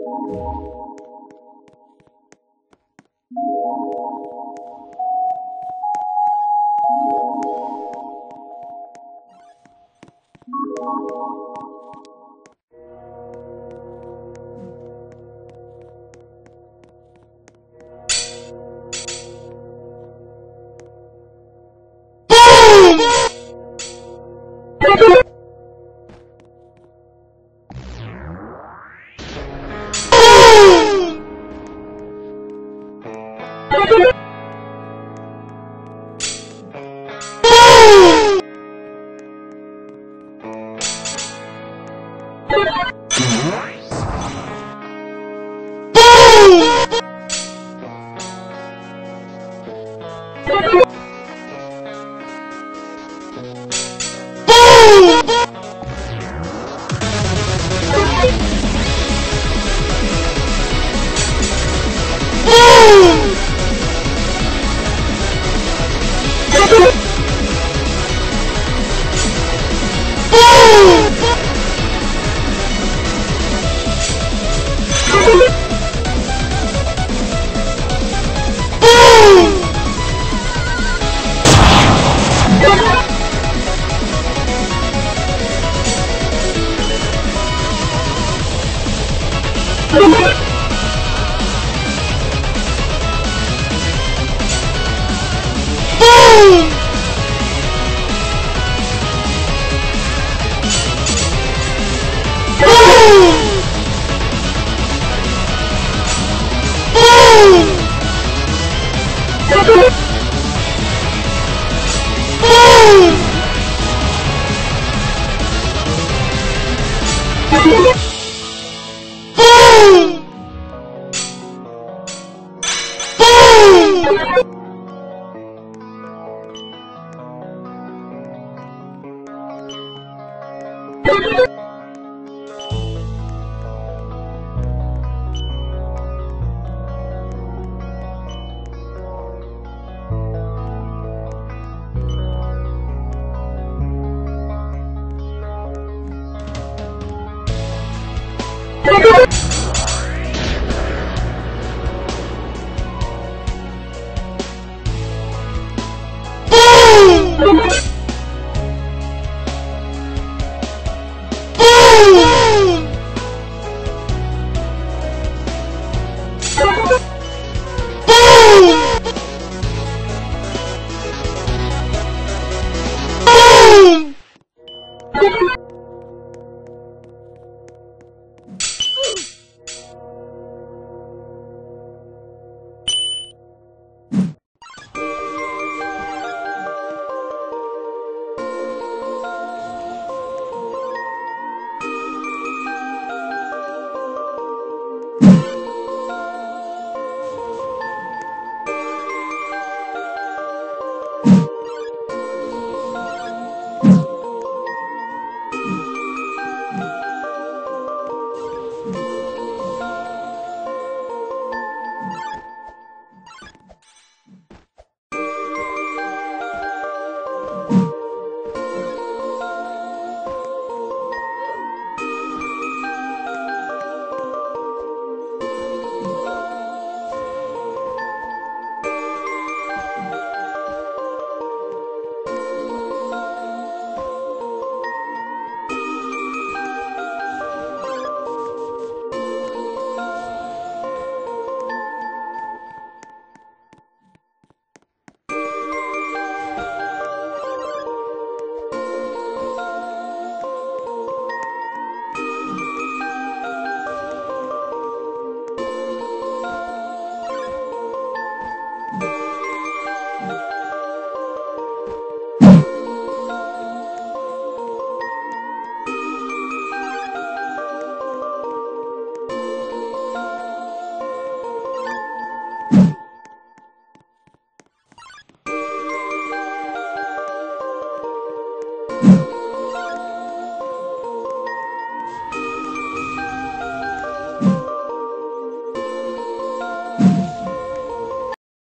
BOOM! Música you Oh,